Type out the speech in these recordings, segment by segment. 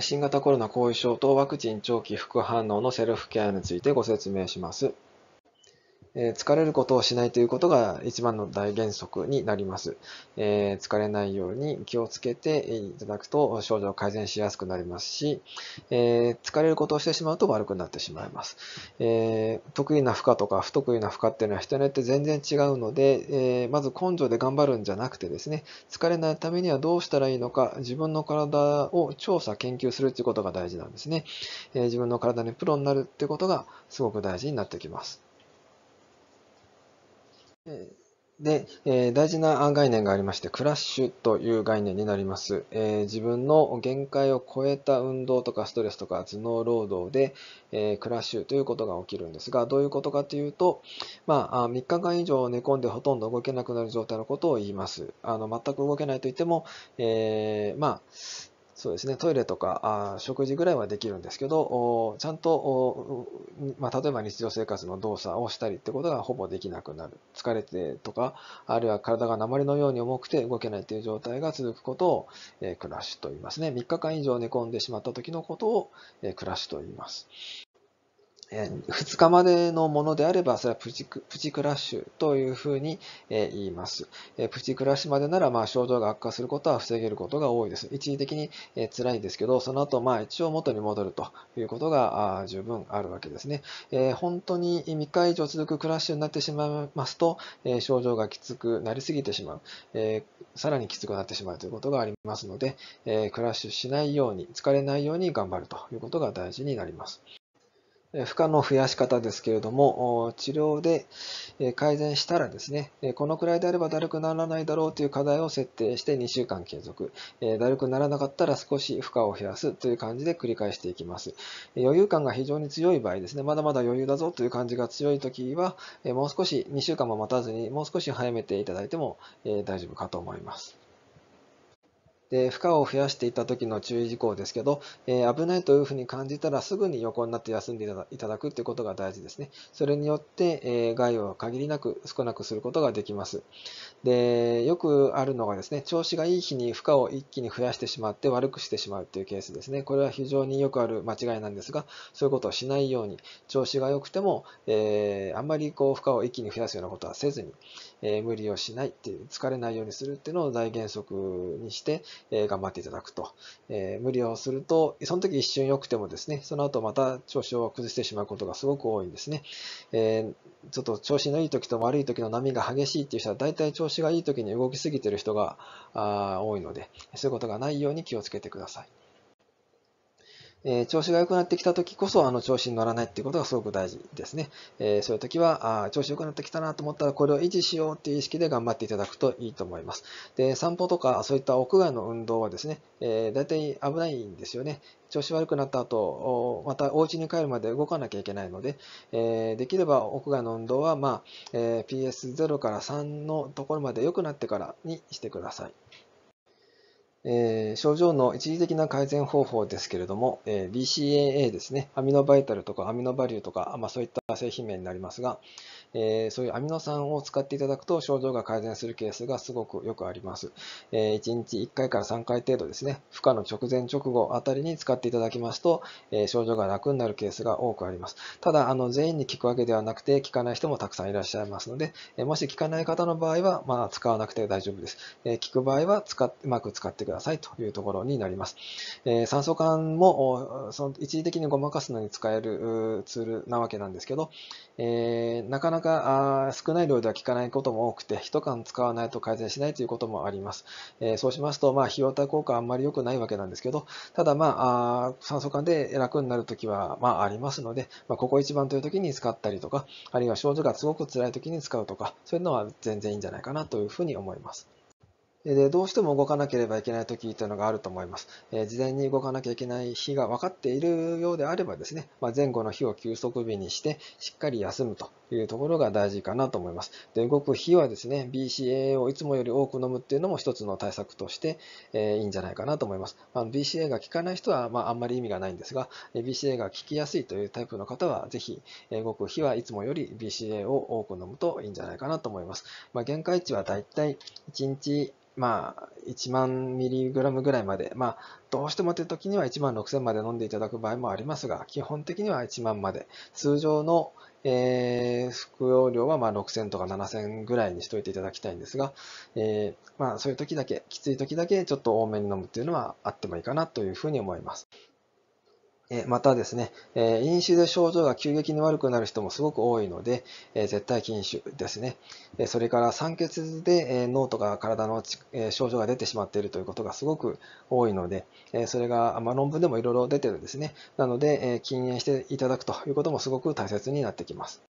新型コロナ後遺症とワクチン長期副反応のセルフケアについてご説明します。え疲れることをしないということが一番の大原則になります。え疲れないように気をつけていただくと症状改善しやすくなりますし、え疲れることをしてしまうと悪くなってしまいます。え得意な負荷とか不得意な負荷っていうのは人によって全然違うので、えまず根性で頑張るんじゃなくてですね、疲れないためにはどうしたらいいのか、自分の体を調査、研究するっていうことが大事なんですね。え自分の体にプロになるっていうことがすごく大事になってきます。で、えー、大事な概念がありまして、クラッシュという概念になります。えー、自分の限界を超えた運動とかストレスとか頭脳労働で、えー、クラッシュということが起きるんですが、どういうことかというと、まあ、3日間以上寝込んでほとんど動けなくなる状態のことを言います。あの全く動けないといっても、えまあ、そうですね、トイレとかあ食事ぐらいはできるんですけど、ちゃんと、まあ、例えば日常生活の動作をしたりってことがほぼできなくなる。疲れてとか、あるいは体が鉛のように重くて動けないという状態が続くことを、えー、クラッシュと言いますね。3日間以上寝込んでしまった時のことを、えー、クラッシュと言います。2日までのものであれば、それはプチプチクラッシュというふうに言います。プチクラッシュまでなら、まあ、症状が悪化することは防げることが多いです。一時的に辛いですけど、その後、まあ、一応元に戻るということが十分あるわけですね。本当に3日以上続くクラッシュになってしまいますと、症状がきつくなりすぎてしまう。さらにきつくなってしまうということがありますので、クラッシュしないように、疲れないように頑張るということが大事になります。負荷の増やし方ですけれども、治療で改善したらですね、このくらいであればだるくならないだろうという課題を設定して2週間継続。だるくならなかったら少し負荷を減らすという感じで繰り返していきます。余裕感が非常に強い場合ですね、まだまだ余裕だぞという感じが強いときは、もう少し2週間も待たずに、もう少し早めていただいても大丈夫かと思います。で負荷を増やしていった時の注意事項ですけど、えー、危ないというふうに感じたらすぐに横になって休んでいただくということが大事ですね。それによって、えー、害を限りなく少なくすることができます。で、よくあるのがですね、調子がいい日に負荷を一気に増やしてしまって悪くしてしまうというケースですね。これは非常によくある間違いなんですが、そういうことをしないように、調子が良くても、えー、あんまりこう負荷を一気に増やすようなことはせずに、え無理をしないっていう、疲れないようにするっていうのを大原則にして、え頑張っていただくと。え無理をすると、その時一瞬良くてもですね、その後また調子を崩してしまうことがすごく多いんですね。えちょっと調子のいい時と悪い時の波が激しいっていう人は、大体調子がいい時に動きすぎてる人が多いので、そういうことがないように気をつけてください。えー、調子が良くなってきた時こそ、あの、調子に乗らないっていうことがすごく大事ですね。えー、そういう時は、あ調子良くなってきたなと思ったら、これを維持しようっていう意識で頑張っていただくといいと思います。で、散歩とか、そういった屋外の運動はですね、えー、大体危ないんですよね。調子悪くなった後、またお家に帰るまで動かなきゃいけないので、えー、できれば屋外の運動は、まあ、えー、PS0 から3のところまで良くなってからにしてください。えー、症状の一時的な改善方法ですけれども、えー、BCAA ですね、アミノバイタルとかアミノバリューとか、まあ、そういった製品名になりますが、えー、そういうアミノ酸を使っていただくと症状が改善するケースがすごくよくあります。えー、1日1回から3回程度ですね、負荷の直前直後あたりに使っていただきますと、えー、症状が楽になるケースが多くあります。ただ、あの全員に効くわけではなくて、効かない人もたくさんいらっしゃいますので、えもし効かない方の場合は、まあ、使わなくて大丈夫です。え効く場合は使っうまく使ってくださいというところになります。え酸素管もその一時的にごまかすのに使えるツールなわけなんですけど、えなかなかあ少ない量では効かないことも多くて、1缶使わないと改善しないということもあります。えー、そうしますと、まあ、費用対効果はあんまり良くないわけなんですけど、ただ、まあ、酸素管で楽になるときは、まあ、ありますので、まあ、ここ一番というときに使ったりとか、あるいは症状がすごく辛いときに使うとか、そういうのは全然いいんじゃないかなというふうに思います。でどうしても動かなければいけない時というのがあると思います。え事前に動かなきゃいけない日が分かっているようであればですね、まあ、前後の日を休息日にしてしっかり休むというところが大事かなと思います。で動く日はですね、BCAA をいつもより多く飲むっていうのも一つの対策として、えいいんじゃないかなと思います。あ BCA が効かない人は、まあ、あんまり意味がないんですが、BCA が効きやすいというタイプの方は、ぜひ動く日はいつもより BCA を多く飲むといいんじゃないかなと思います。まあ、限界値はだいたい1日まあ、1万ミリグラムぐらいまで、まあ、どうしてもという時には1万6000まで飲んでいただく場合もありますが、基本的には1万まで。通常の、えー、服用量はまあ6000とか7000ぐらいにしておいていただきたいんですが、えー、まあ、そういう時だけ、きつい時だけちょっと多めに飲むっていうのはあってもいいかなというふうに思います。またですね、飲酒で症状が急激に悪くなる人もすごく多いので、絶対禁酒ですね。それから酸欠で脳とか体の症状が出てしまっているということがすごく多いので、それが、ま論文でもいろいろ出てるんですね。なので、禁煙していただくということもすごく大切になってきます。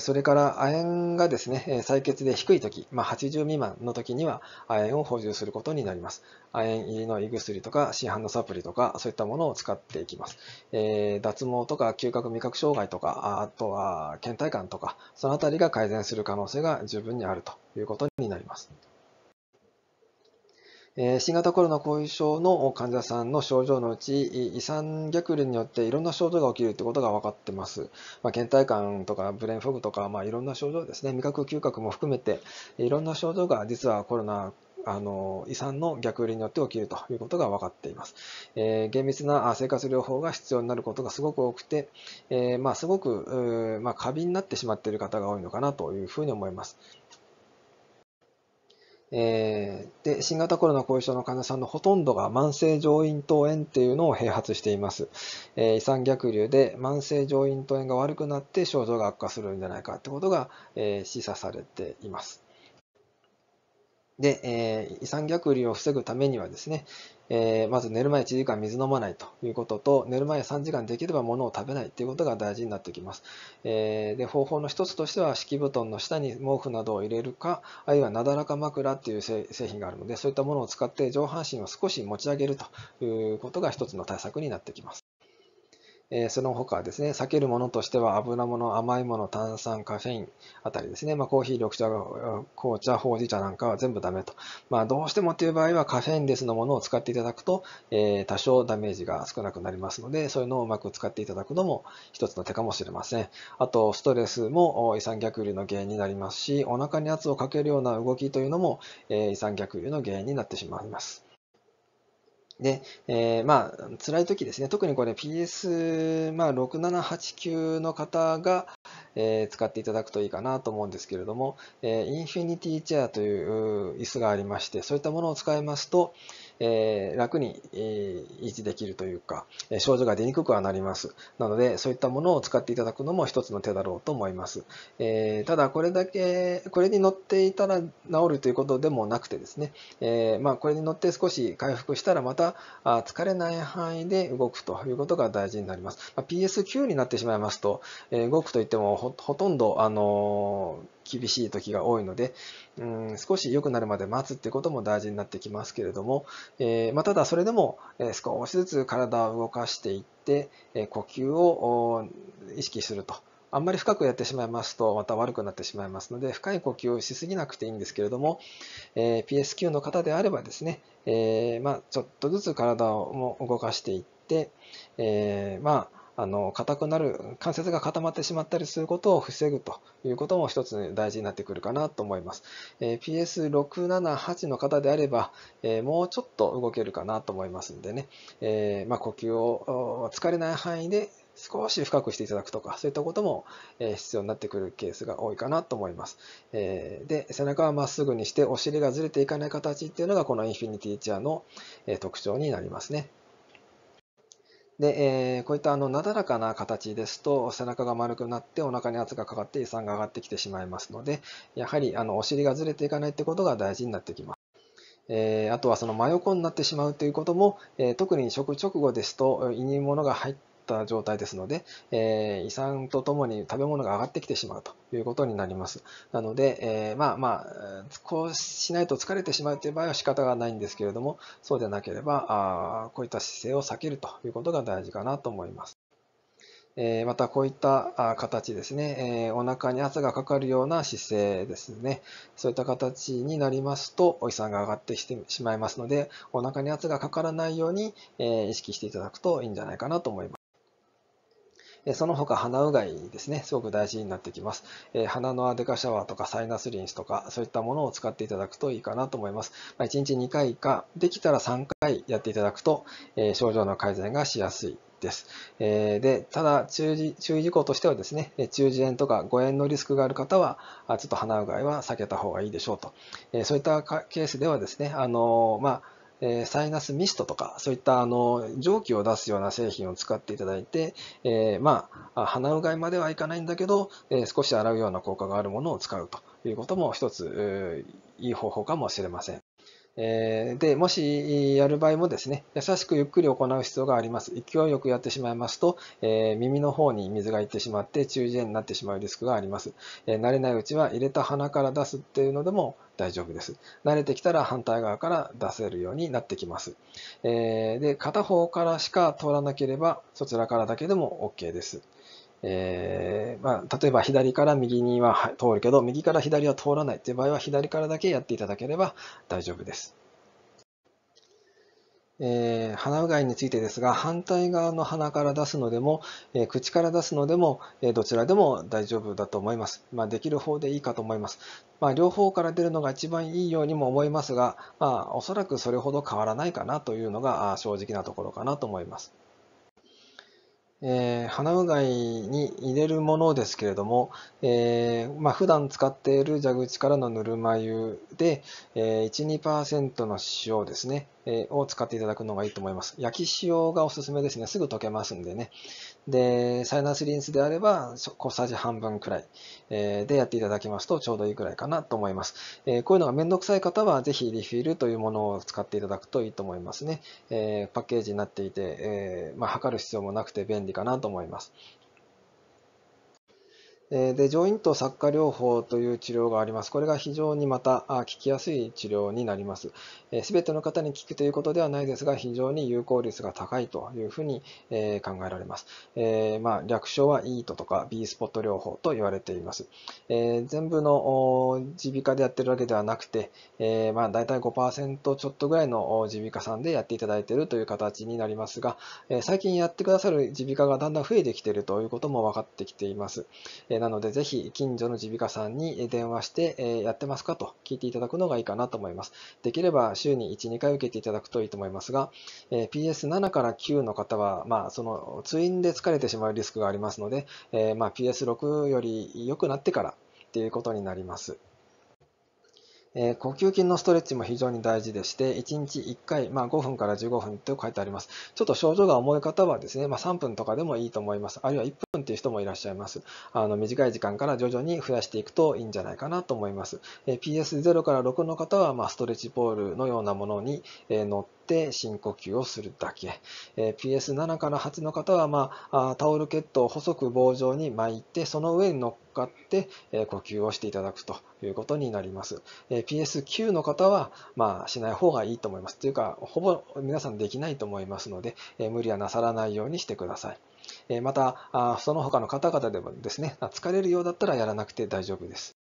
それから亜鉛がですね、採血で低いとき、まあ、80未満のときには亜鉛を補充することになります。亜鉛入りの胃薬とか市販のサプリとかそういったものを使っていきます。え、脱毛とか嗅覚味覚障害とか、あとは倦怠感とか、そのあたりが改善する可能性が十分にあるということになります。新型コロナ後遺症の患者さんの症状のうち、胃酸逆流によっていろんな症状が起きるということが分かってます。まあ、倦怠感とかブレインフォグとか、まあ、いろんな症状ですね、味覚、嗅覚も含めて、いろんな症状が実はコロナあの胃酸の逆流によって起きるということが分かっています。えー、厳密な生活療法が必要になることがすごく多くて、えー、まあ、すごく、まあ、過敏になってしまっている方が多いのかなというふうに思います。えー、で新型コロナ後遺症の患者さんのほとんどが慢性上咽頭炎っていうのを併発しています。えー、胃酸逆流で慢性上咽頭炎が悪くなって症状が悪化するんじゃないかってことが、えー、示唆されています。で、えー、胃酸逆流を防ぐためにはですね、えー、まず寝る前1時間水飲まないということと、寝る前3時間できれば物を食べないということが大事になってきます。えー、で方法の一つとしては、敷布団の下に毛布などを入れるか、あるいはなだらか枕っていう製品があるので、そういったものを使って上半身を少し持ち上げるということが一つの対策になってきます。えその他ですね、避けるものとしては油物、甘いもの、炭酸、カフェインあたりですね、まあ、コーヒー、緑茶、紅茶、ほうじ茶なんかは全部ダメと。まあ、どうしてもという場合はカフェインレスのものを使っていただくと、え、多少ダメージが少なくなりますので、そういうのをうまく使っていただくのも一つの手かもしれません。あと、ストレスも胃酸逆流の原因になりますし、お腹に圧をかけるような動きというのも、えー、胃酸逆流の原因になってしまいます。で、えー、まあ、辛い時ですね、特にこれ PS、まあ、6789の方が、えー、使っていただくといいかなと思うんですけれども、えー、インフィニティチェアという椅子がありまして、そういったものを使いますと、えー、楽に、えー、維持できるというか、え症状が出にくくはなります。なので、そういったものを使っていただくのも一つの手だろうと思います。えー、ただ、これだけ、これに乗っていたら治るということでもなくてですね、えまあ、これに乗って少し回復したらまたあ疲れない範囲で動くということが大事になります。まあ、PS9 になってしまいますと、え動くといってもほとんど、あの厳しい時が多いので、うん、少し良くなるまで待つってことも大事になってきますけれども、えー、まあ、ただそれでも、え少しずつ体を動かしていって、え呼吸を意識すると。あんまり深くやってしまいますと、また悪くなってしまいますので、深い呼吸をしすぎなくていいんですけれども、えー、PSQ の方であればですね、えー、まあ、ちょっとずつ体をも動かしていって、えー、まあ、あの硬くなる関節が固まってしまったりすることを防ぐということも一つ大事になってくるかなと思います。え PS678 の方であれば、えもうちょっと動けるかなと思いますんでね、えまあ、呼吸を疲れない範囲で少し深くしていただくとか、そういったことも必要になってくるケースが多いかなと思います。で、背中はまっすぐにしてお尻がずれていかない形っていうのがこのインフィニティチェアの特徴になりますね。で、えー、こういったあのなだらかな形ですと背中が丸くなってお腹に圧がかかって胃酸が上がってきてしまいますのでやはりあのお尻がずれていかないってことが大事になってきます。えー、あとはその真横になってしまうということも、えー、特に食直後ですと胃に物が入ってった状態ですので、えー、胃酸とともに食べ物が上がってきてしまうということになります。なので、えー、まあまあ、こうしないと疲れてしまうという場合は仕方がないんですけれども、そうでなければ、あこういった姿勢を避けるということが大事かなと思います。またこういった形ですね、えお腹に圧がかかるような姿勢ですね、そういった形になりますと、お胃酸が上がってきてしまいますので、お腹に圧がかからないように意識していただくといいんじゃないかなと思います。その他、鼻うがいですね、すごく大事になってきます。鼻のアデカシャワーとかサイナスリンスとか、そういったものを使っていただくといいかなと思います。ま1日2回か、できたら3回やっていただくと、症状の改善がしやすいです。で、ただ注意、注意事項としてはですね、中耳炎とか誤炎のリスクがある方は、ちょっと鼻うがいは避けた方がいいでしょうと。そういったケースではですね、あの、まあ、えサイナスミストとか、そういったあの蒸気を出すような製品を使っていただいて、えー、まあ、鼻うがいまではいかないんだけど、え少し洗うような効果があるものを使うということも一つ、いい方法かもしれません。えで、もしやる場合もですね、優しくゆっくり行う必要があります。勢いよくやってしまいますと、え耳の方に水がいってしまって中耳炎になってしまうリスクがあります。え慣れないうちは入れた鼻から出すっていうのでも大丈夫です。慣れてきたら反対側から出せるようになってきます。えで、片方からしか通らなければ、そちらからだけでも OK です。えー、まあ、例えば左から右には通るけど、右から左は通らないという場合は、左からだけやっていただければ大丈夫です。えー、鼻うがいについてですが、反対側の鼻から出すのでも、えー、口から出すのでも、え、どちらでも大丈夫だと思います。まあ、できる方でいいかと思います。まあ、両方から出るのが一番いいようにも思いますが、まあ、おそらくそれほど変わらないかなというのが正直なところかなと思います。えー、鼻うがいに入れるものですけれども、えーまあ、普段使っている蛇口からのぬるま湯で、えー、1、2%の塩ですね、えー、を使っていただくのがいいと思います。焼き塩がおすすめですね。すぐ溶けますんでね。で、サイナスリンスであれば小さじ半分くらい、でやっていただきますとちょうどいいくらいかなと思います。こういうのがめんどくさい方はぜひリフィールというものを使っていただくといいと思いますね。パッケージになっていて、えまあ、測る必要もなくて便利かなと思います。で、上咽頭擦過療法という治療があります。これが非常にまた効きやすい治療になります。すべての方に効くということではないですが、非常に有効率が高いというふうに考えられます。え、まあ、略称は EAT とか B スポット療法と言われています。え、全部の耳鼻科でやってるわけではなくて、え、まあ、大体5%ちょっとぐらいの耳鼻科さんでやっていただいているという形になりますが、最近やってくださる耳鼻科がだんだん増えてきているということも分かってきています。なので、ぜひ近所の耳鼻科さんに電話して、やってますかと聞いていただくのがいいかなと思います。できれば週に1、2回受けていただくといいと思いますが、PS7 から9の方は、まあ、その通院で疲れてしまうリスクがありますので、まあ、PS6 より良くなってからということになります。えー、呼吸筋のストレッチも非常に大事でして、1日1回、まあ、5分から15分と書いてあります。ちょっと症状が重い方はですね、まあ、3分とかでもいいと思います。あるいは1分っていう人もいらっしゃいます。あの短い時間から徐々に増やしていくといいんじゃないかなと思います。えー、PS0 から6の方は、まあ、ストレッチポールのようなものに、えー、乗って深呼吸をするだけ。えー、PS7 から8の方は、まあ、タオルケットを細く棒状に巻いて、その上に乗っかって、え呼吸をしていただくということになります。え PS9 の方は、まあ、しない方がいいと思います。というか、ほぼ皆さんできないと思いますので、え無理はなさらないようにしてください。えまた、その他の方々でもですね、疲れるようだったらやらなくて大丈夫です。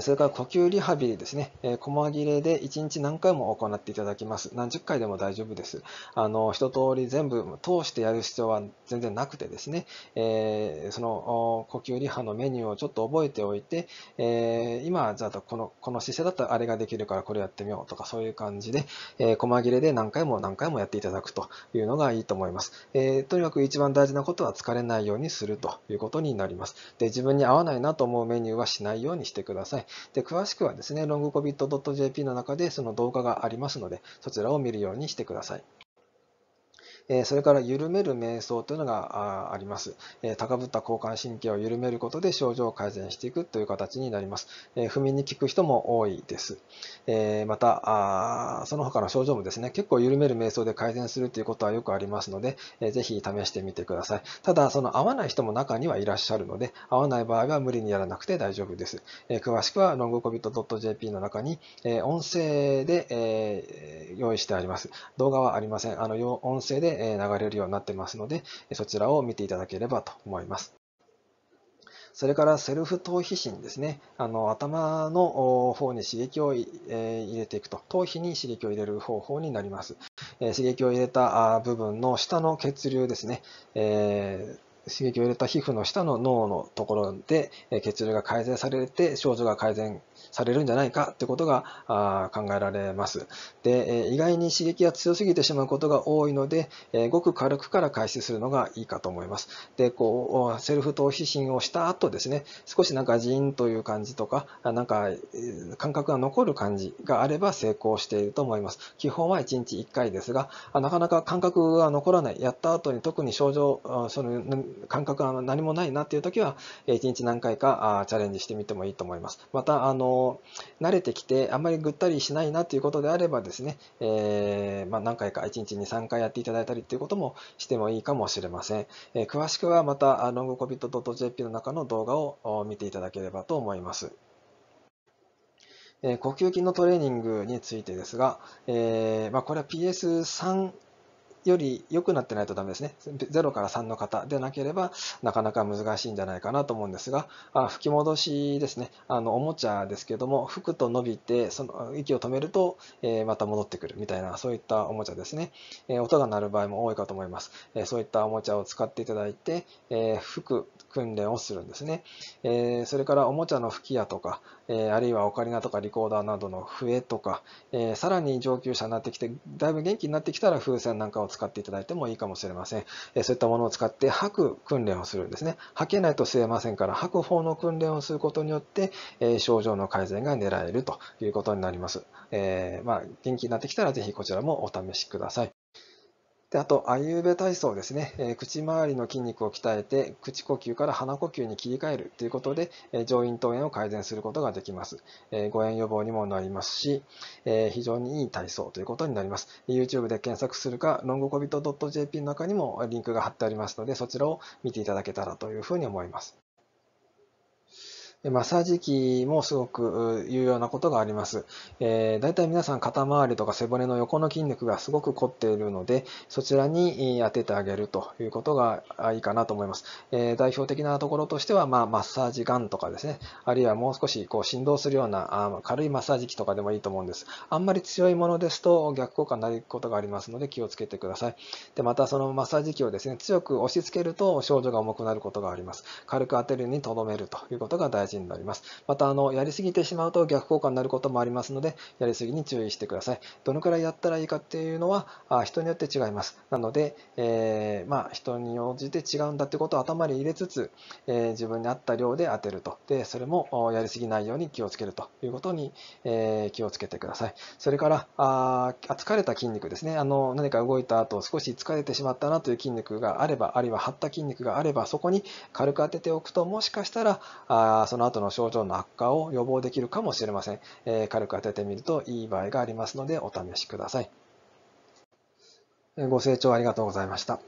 それから呼吸リハビリですね。細切れで1日何回も行っていただきます。何十回でも大丈夫です。あの、一通り全部通してやる必要は全然なくてですね、え、その呼吸リハのメニューをちょっと覚えておいて、え、今、じゃあこの、この姿勢だったらあれができるからこれやってみようとかそういう感じで、え、細切れで何回も何回もやっていただくというのがいいと思います。え、とにかく一番大事なことは疲れないようにするということになります。で、自分に合わないなと思うメニューはしないようにしてください。さい。で詳しくはですね、longcovid.jp の中でその動画がありますので、そちらを見るようにしてください。それから緩める瞑想というのがあります。高ぶった交感神経を緩めることで症状を改善していくという形になります。不眠に効く人も多いです。また、その他の症状もですね、結構緩める瞑想で改善するということはよくありますので、ぜひ試してみてください。ただ、その合わない人も中にはいらっしゃるので、合わない場合は無理にやらなくて大丈夫です。詳しくは longcovid.jp の中に音声で用意してあります。動画はありません。あの音声で流れるようになってますので、そちらを見ていただければと思います。それからセルフ頭皮心ですね。あの頭の方に刺激を入れていくと、頭皮に刺激を入れる方法になります。刺激を入れた部分の下の血流ですね。えー刺激を入れた皮膚の下の脳のところで血流が改善されて症状が改善されるんじゃないかということが考えられます。で、意外に刺激が強すぎてしまうことが多いので、ごく軽くから開始するのがいいかと思います。で、こう、セルフ頭皮診をした後ですね、少しなんかジーンという感じとか、なんか感覚が残る感じがあれば成功していると思います。基本は1日1回ですが、なかなか感覚が残らない。やった後に特に症状、その感覚が何もないなっていう時は、1日何回かチャレンジしてみてもいいと思います。また、あの、慣れてきてあまりぐったりしないなということであればですね、えー、まあ、何回か1日に3回やっていただいたりということもしてもいいかもしれません。えー、詳しくはまた、ロングコビット .jp の中の動画を見ていただければと思います。え呼吸筋のトレーニングについてですが、えー、まあ、これは PS3 より良くなってないとダメですね。0から3の方でなければ、なかなか難しいんじゃないかなと思うんですが、あ吹き戻しですね。あの、おもちゃですけども、吹くと伸びて、その息を止めると、えー、また戻ってくるみたいな、そういったおもちゃですね。えー、音が鳴る場合も多いかと思います。えー、そういったおもちゃを使っていただいて、え吹く訓練をするんですね。えそれからおもちゃの吹き矢とか、えあるいはオカリナとかリコーダーなどの笛とか、えさらに上級者になってきて、だいぶ元気になってきたら風船なんかを使使っていただいてもいいかもしれません。えそういったものを使って吐く訓練をするんですね。吐けないと吸えませんから、吐く方の訓練をすることによって、え症状の改善が狙えるということになります。えー、まあ、元気になってきたらぜひこちらもお試しください。であと、あゆうべ体操ですね、えー、口周りの筋肉を鍛えて、口呼吸から鼻呼吸に切り替えるということで、えー、上咽頭炎を改善することができます。えー、誤嚥予防にもなりますし、え非常にいい体操ということになります。YouTube で検索するか、ロングコビット .jp の中にもリンクが貼ってありますので、そちらを見ていただけたらというふうに思います。マッサージ機もすごく有用なことがあります。えー、大体皆さん肩周りとか背骨の横の筋肉がすごく凝っているので、そちらに当ててあげるということがいいかなと思います。えー、代表的なところとしては、まあ、マッサージガンとかですね、あるいはもう少しこう振動するようなあ軽いマッサージ機とかでもいいと思うんです。あんまり強いものですと逆効果になることがありますので気をつけてください。で、またそのマッサージ機をですね、強く押し付けると症状が重くなることがあります。軽く当てるにとどめるということが大事になります。また、あの、やりすぎてしまうと逆効果になることもありますので、やりすぎに注意してください。どのくらいやったらいいかっていうのは、あ人によって違います。なので、えー、まあ、人に応じて違うんだってことを頭に入れつつ、えー、自分に合った量で当てると。で、それもやりすぎないように気をつけるということに、えー、気をつけてください。それから、あ疲れた筋肉ですね。あの、何か動いた後、少し疲れてしまったなという筋肉があれば、あるいは張った筋肉があれば、そこに軽く当てておくと、もしかしたら、あそその後の症状の悪化を予防できるかもしれません。えー、軽く当ててみるといい場合がありますのでお試しください。ご清聴ありがとうございました。